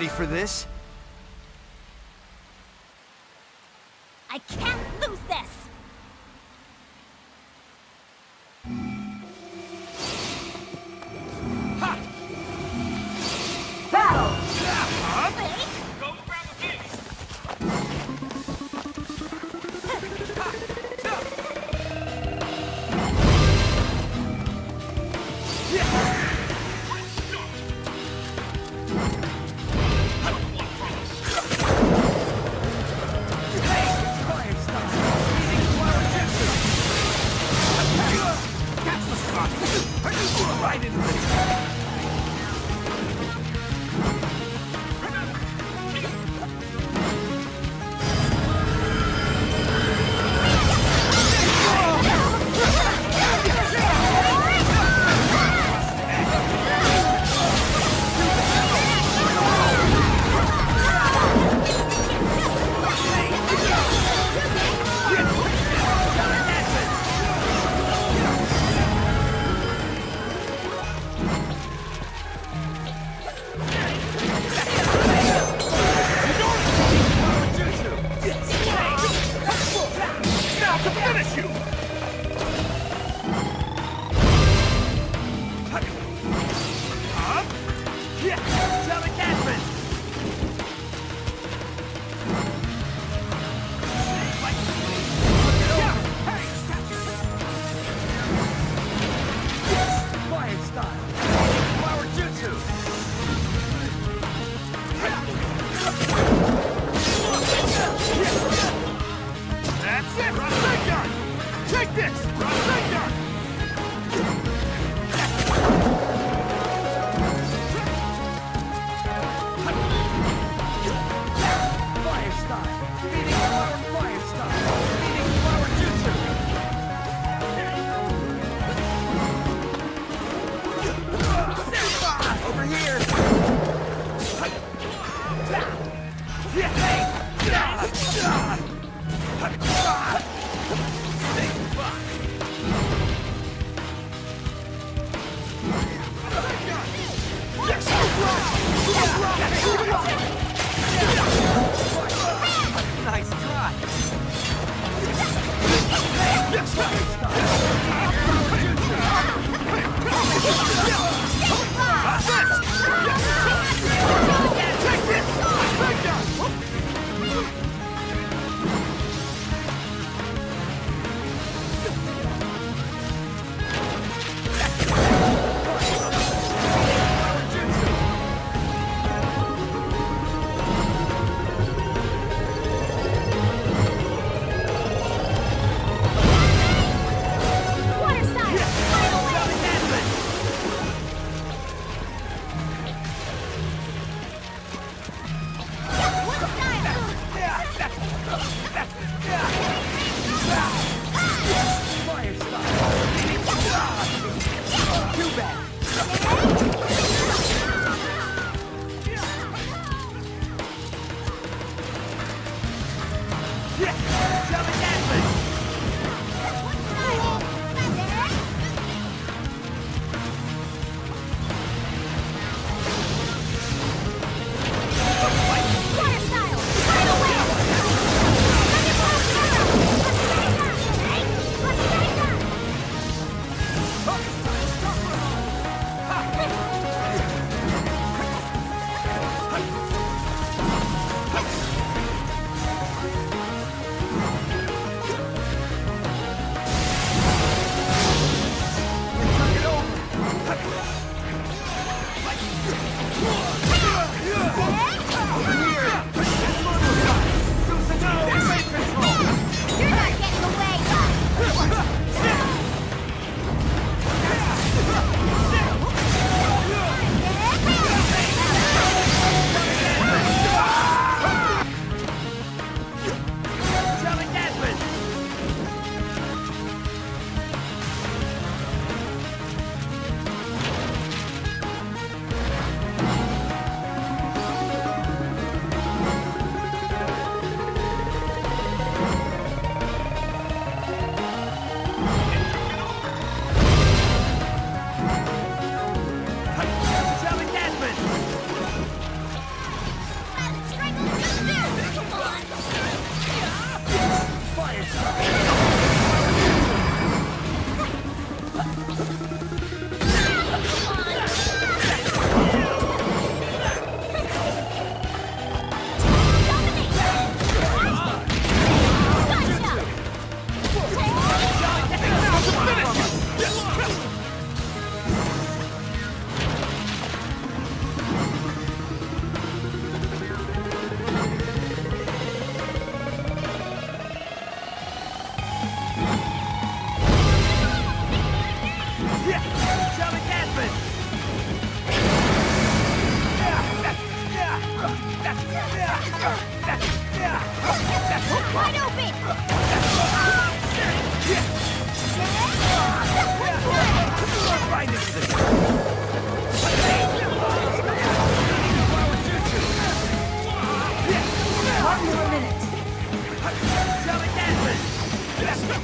Ready for this? I can't lose this! Battle! Right Wow. Yeah,